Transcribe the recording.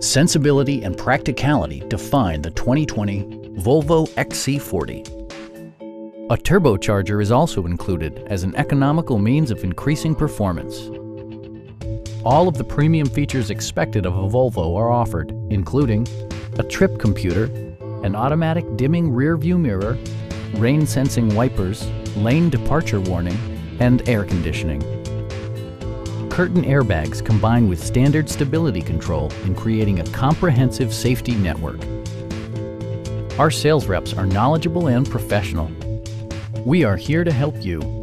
Sensibility and practicality define the 2020 Volvo XC40. A turbocharger is also included as an economical means of increasing performance. All of the premium features expected of a Volvo are offered, including a trip computer, an automatic dimming rear view mirror, rain sensing wipers, lane departure warning, and air conditioning curtain airbags combine with standard stability control in creating a comprehensive safety network. Our sales reps are knowledgeable and professional. We are here to help you